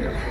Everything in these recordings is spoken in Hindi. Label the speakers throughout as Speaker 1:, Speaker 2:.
Speaker 1: Gracias.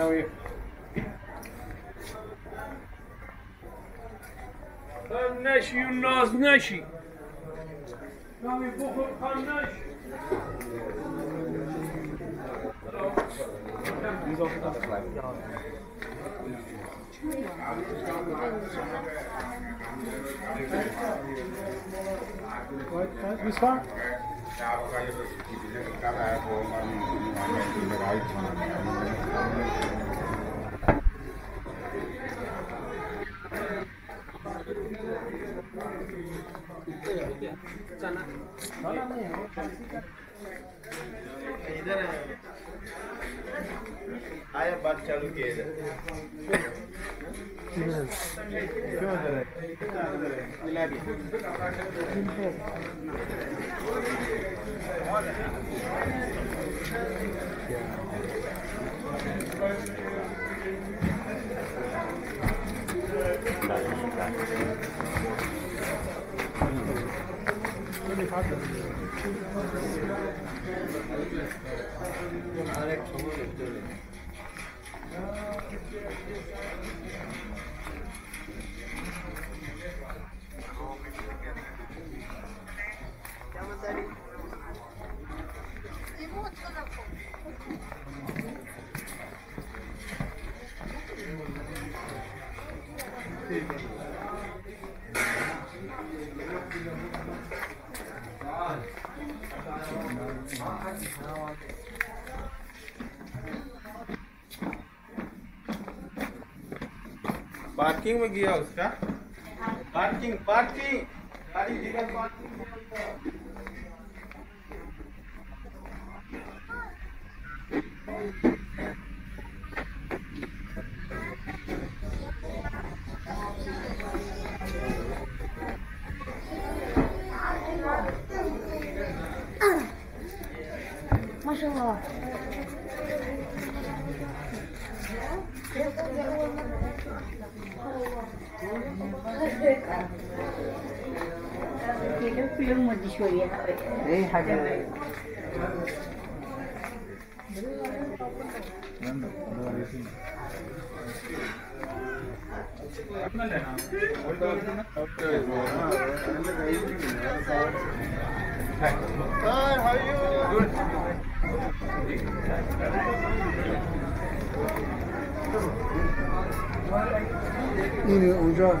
Speaker 2: over here. Kardeş Yunus Neşi. Kami Buhu Kardeş.
Speaker 3: What, what, we start?
Speaker 4: आया बात चालू किए किया
Speaker 5: 아래 경을 못 들리네.
Speaker 4: पार्किंग में गया उसका। Parking parking. जगह पार्किंग माशाल्लाह। Kita
Speaker 6: 에이
Speaker 5: 하게
Speaker 1: 이는 오자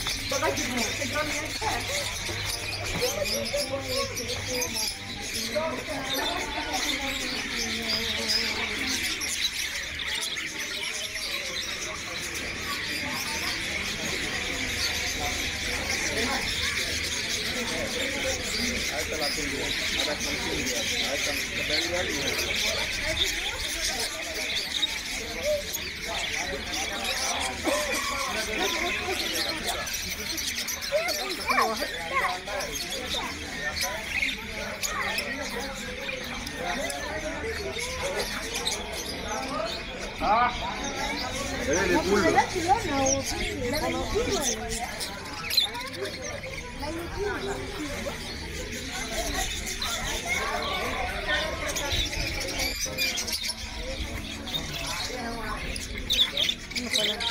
Speaker 4: Ayat 80, ada 90, ayat 90, ayat lagi. 啊！
Speaker 2: 哎，你不是？
Speaker 7: 你回来。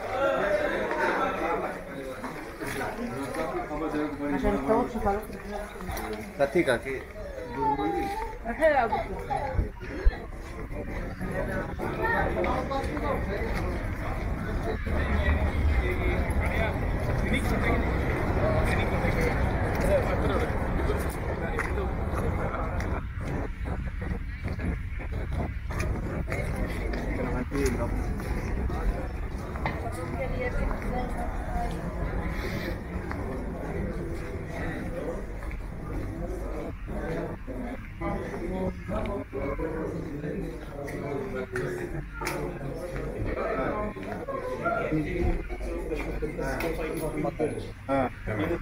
Speaker 3: कथी का की
Speaker 8: Gracias.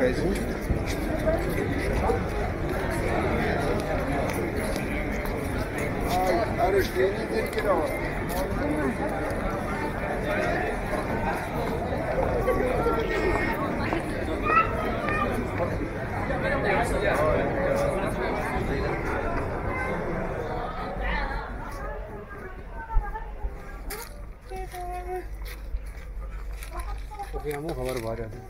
Speaker 2: cafezinho. Arıştığını bir kere var.
Speaker 1: Porque é uma roubar, olha.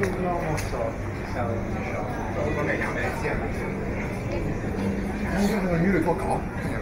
Speaker 1: 这那么小，像小，我。看那个女的多高，看见没？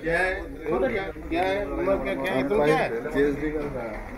Speaker 4: क्या है? क्या है? उम्र क्या क्या है? तुम क्या
Speaker 2: है।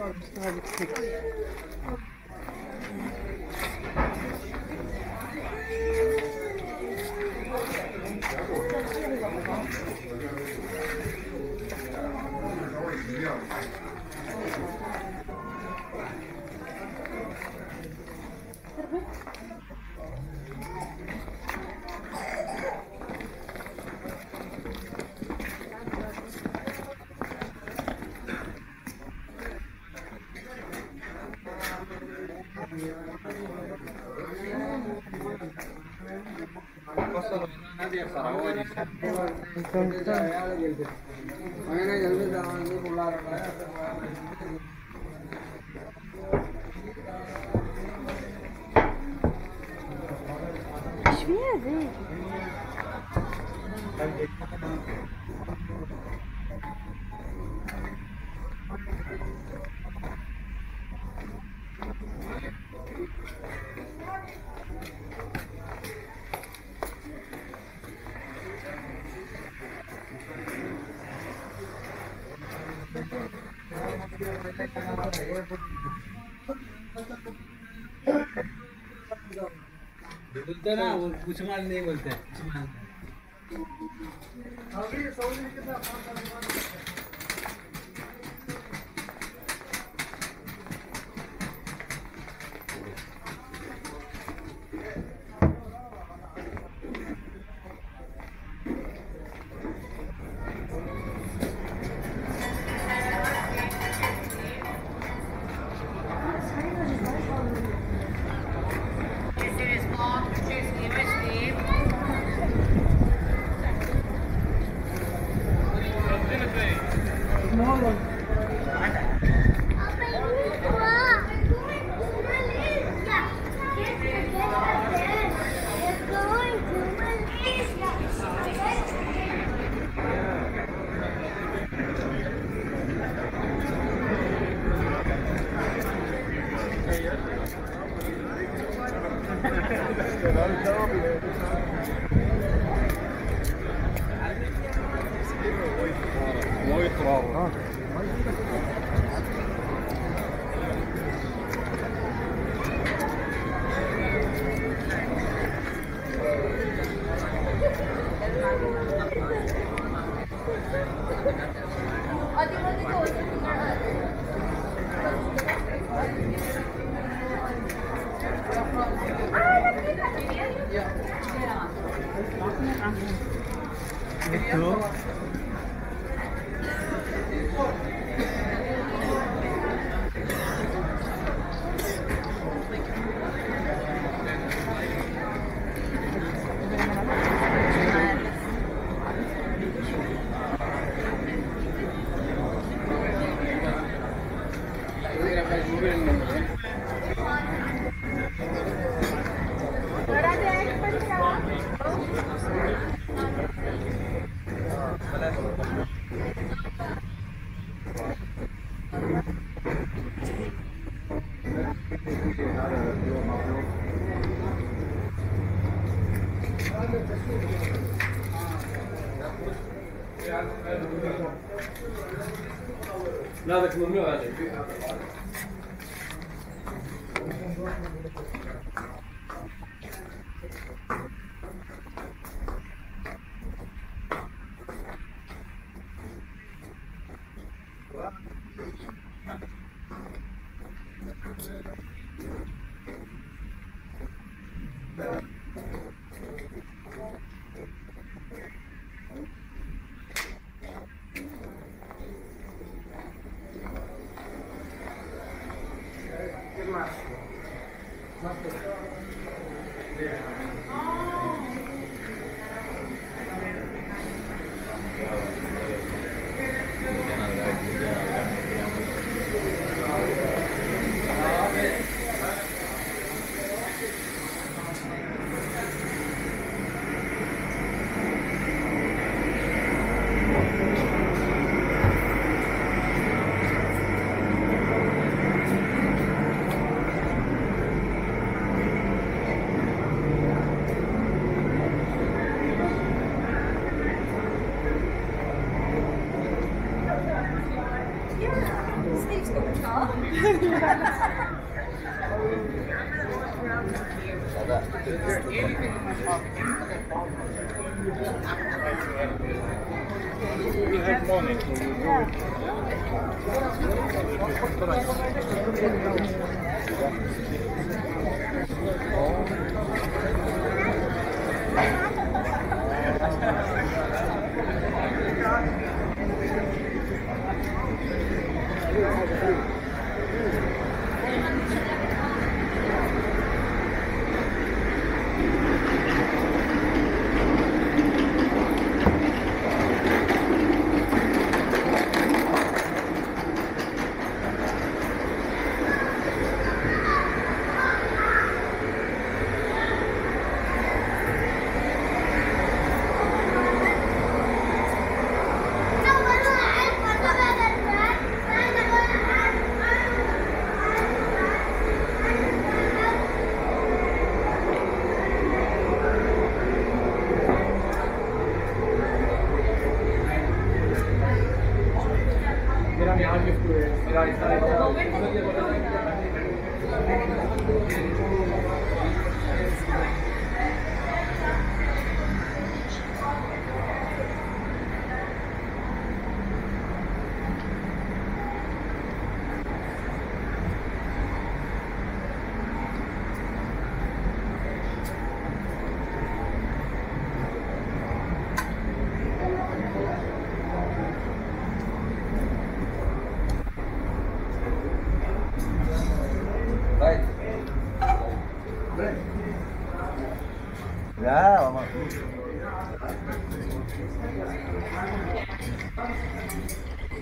Speaker 2: varmış daha yüksek.
Speaker 1: ఆయన ఎనిమిది దానికి ఉన్నారు
Speaker 9: बोलते ना वो कुछ माल नहीं बोलते कुछ माल। all along.
Speaker 1: nada que não melhorar,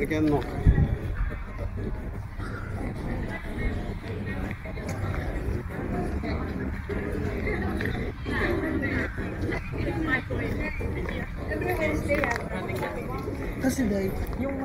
Speaker 4: മേടിക്കാൻ നോക്കാം Kasi dahil, yung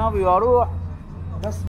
Speaker 9: nó vừa đủ